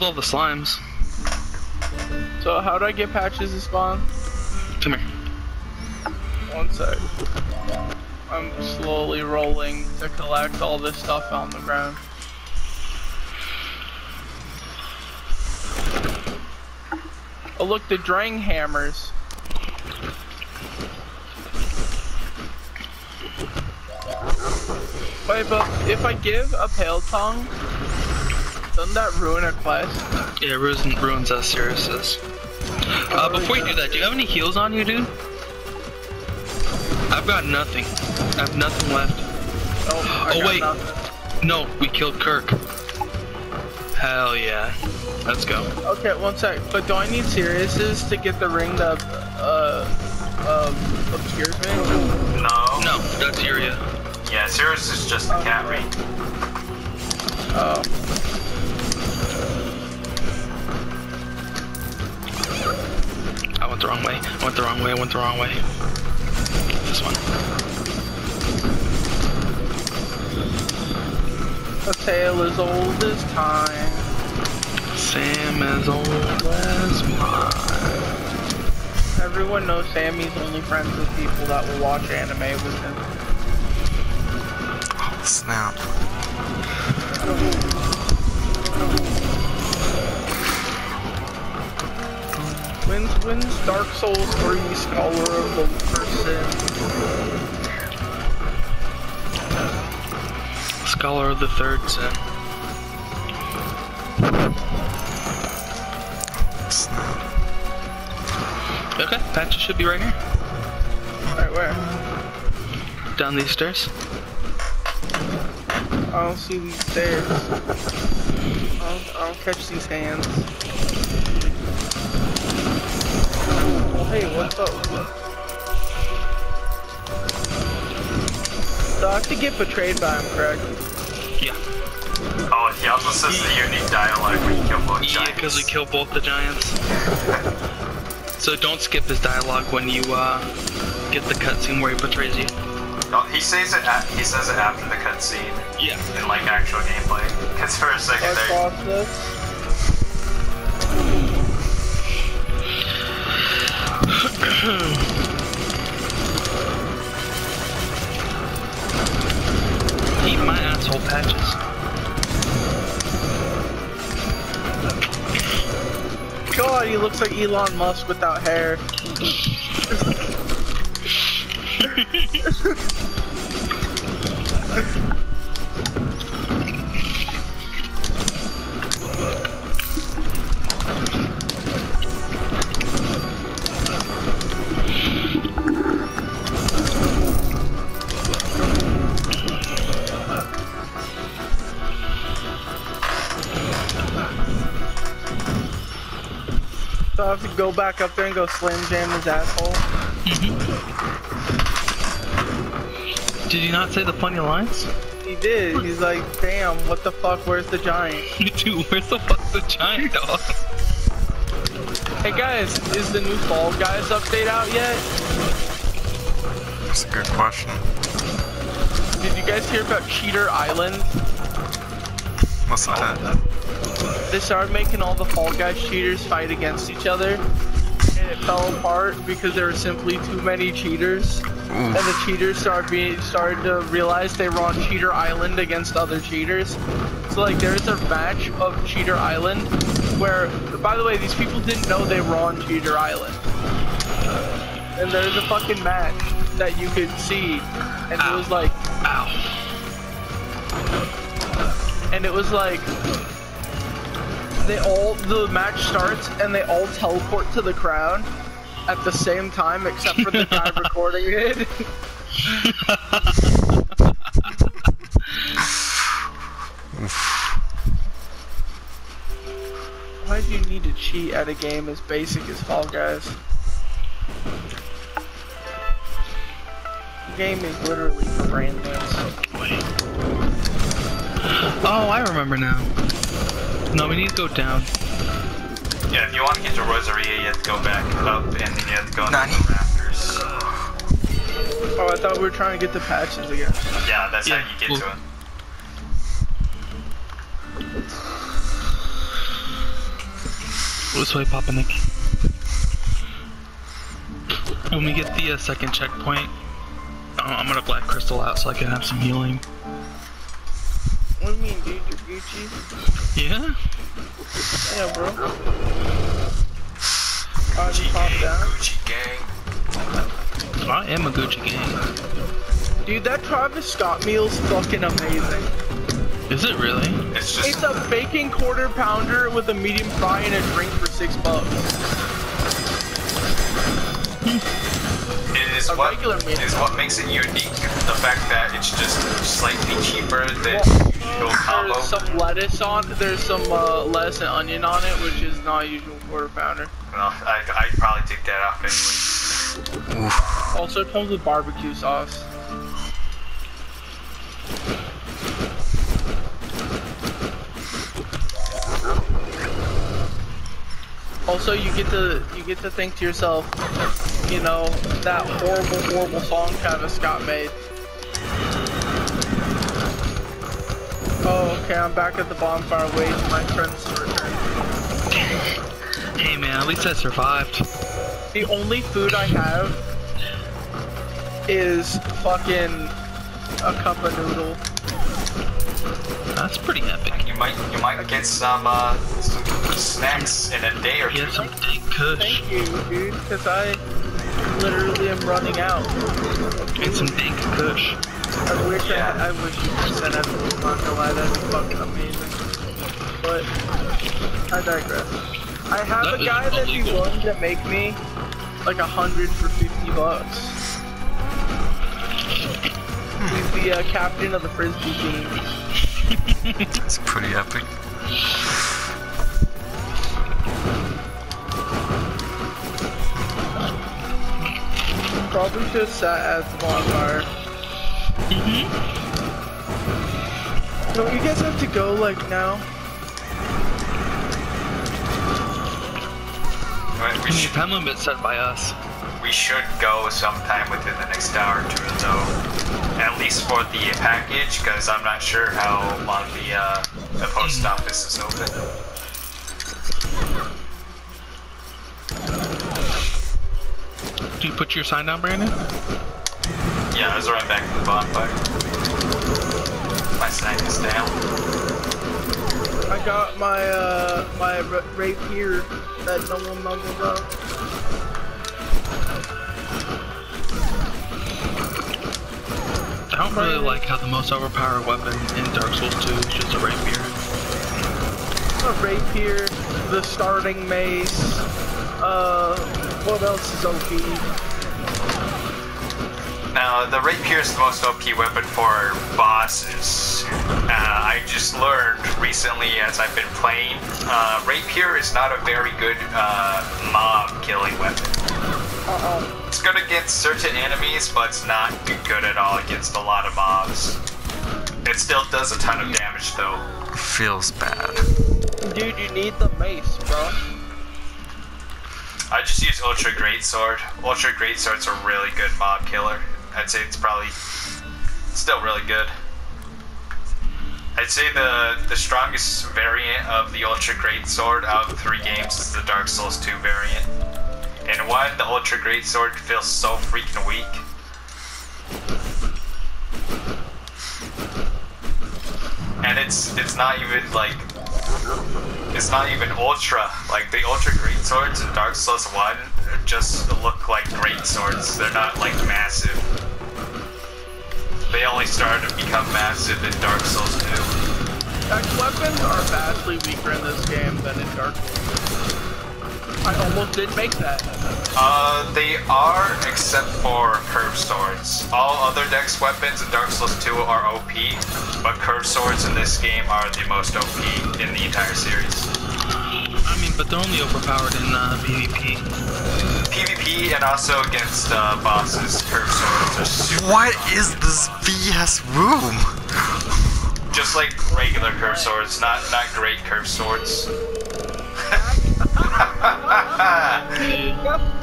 killed all the slimes. So how do I get patches to spawn? Come here. One sec. I'm slowly rolling to collect all this stuff on the ground. Oh look, the Drang hammers. Wait, but if I give a pale tongue, doesn't that ruin our quest? Yeah, ruins, ruins us, Sirris's. Uh, before you do that, do you have any heals on you, dude? I've got nothing. I have nothing left. Oh, I Oh, wait. nothing. No, we killed Kirk. Hell yeah. Let's go. Okay, one sec. But do I need Sirris's to get the ring that uh um obscures me? No. No, that's Iria. Yeah, Sirris is just a cat ring. Oh. Went the wrong way. I went the wrong way. I went the wrong way. This one. A tale as old as time. Sam as old as mine. Everyone knows Sammy's only friends with people that will watch anime with him. Oh, snap. Wins Dark Souls 3 Scholar of the Person. Scholar of the Third Sin. Okay, patches should be right here. Right where? Down these stairs. I don't see these stairs. I don't, I don't catch these hands. Hey, what's up? So I have to get betrayed by him, correct? Yeah. Oh, he also says the unique dialogue when you kill both Yeah, giants. because we kill both the giants. so don't skip his dialogue when you uh, get the cutscene where he betrays you. No, he says it. At, he says it after the cutscene Yeah. in like actual gameplay. Because for a second Let's there, Eat my asshole patches. God, he looks like Elon Musk without hair. So I have to go back up there and go slam jam his asshole. Mm-hmm. Did you not say the funny lines? He did. He's like, damn, what the fuck? Where's the giant? Dude, where's the fuck's the giant dog? Hey guys, is the new Fall Guys update out yet? That's a good question. Did you guys hear about Cheater Island? What's that? They started making all the Fall Guys cheaters fight against each other. And it fell apart because there were simply too many cheaters. And the cheaters started being started to realize they were on Cheater Island against other cheaters. So like there's a match of Cheater Island where by the way these people didn't know they were on Cheater Island. And there's a fucking match that you could see and it was like Ow. and it was like they all the match starts and they all teleport to the crowd at the same time except for the guy recording it. Why do you need to cheat at a game as basic as Fall Guys? The game is literally for brainless. Oh, I remember now. No, we need to go down. yeah, if you want to get to Rosaria, you have to go back up, and then you have to go into Nani? the rafters. Oh, I thought we were trying to get the patches again. Yeah, that's Yeah, how you get cool. to it. This way, Papa Nick. When we get the uh, second checkpoint, uh, I'm gonna black crystal out so I can have some healing. What do you mean, dude? You're Gucci? Yeah? Yeah, bro. How'd you pop down? Gucci gang. I am a Gucci gang. Dude, that Travis Scott meal's fucking amazing. Is it really? It's just It's a bacon quarter pounder with a medium fry and a drink for six bucks. it is a what is what makes it unique. The fact that it's just slightly cheaper than Well, usual combo. There's some lettuce on. There's some uh, lettuce and onion on it, which is not usual quarter pounder. Well, I I'd probably take that off anyway. Oof. Also it comes with barbecue sauce. Also, you get to you get to think to yourself, you know, that horrible, horrible song Travis Scott made. Oh, okay, I'm back at the bonfire waiting for my friends to return. Hey man, at least I survived. The only food I have is fucking a cup of noodle. That's pretty epic. You might you might get some uh some snacks in a day or two. Get some dank kush. Thank you, dude, because I literally am running out. Get some dank kush. I wish Yeah. I, I wish you could send that to me, not gonna lie, that'd fucking amazing. But I digress. I have That a guy that'd be willing to make me like a hundred for fifty bucks. He's the uh, captain of the frisbee team. It's pretty epic. Probably should have sat at the bonfire. Mm-hmm. Don't you guys have to go like now? But we should time limit set by us. we should go sometime within the next hour or two though. At least for the package, because I'm not sure how long the uh, the post office is open. Do you put your sign down, Brandon? Yeah, I was running back to the bonfire. My snack is down. I got my uh my ra- rapier that no one knows about. I don't really like how the most overpowered weapon in Dark Souls 2 is just a rapier. A rapier, the starting mace. Uh, what else is OP? Now, the rapier is the most OP weapon for bosses. Uh, I just learned recently as I've been playing, uh, rapier is not a very good uh, mob killing weapon. Uh-oh. It's good against certain enemies, but it's not good at all against a lot of mobs. It still does a ton of damage though. Feels bad. Dude, you need the mace, bro. I just use Ultra Great Sword. Ultra Great Sword's a really good mob killer. I'd say it's probably still really good. I'd say the the strongest variant of the Ultra Great Sword out of three games is the Dark Souls 2 variant. And one, the Ultra Great Sword feels so freaking weak. And it's it's not even like it's not even ultra. Like the ultra great swords in Dark Souls 1 just look like great swords. They're not like massive. They only started to become massive in Dark Souls 2. X weapons are vastly weaker in this game than in Dark Souls. I almost did make that. Uh, they are except for curved swords. All other dex weapons in Dark Souls 2 are OP, but curved swords in this game are the most OP in the entire series. I mean, but they're only overpowered in uh, PvP. PvP and also against uh, bosses, curved swords are super What is this BS room? Just like regular curved swords, not not great curved swords. 二一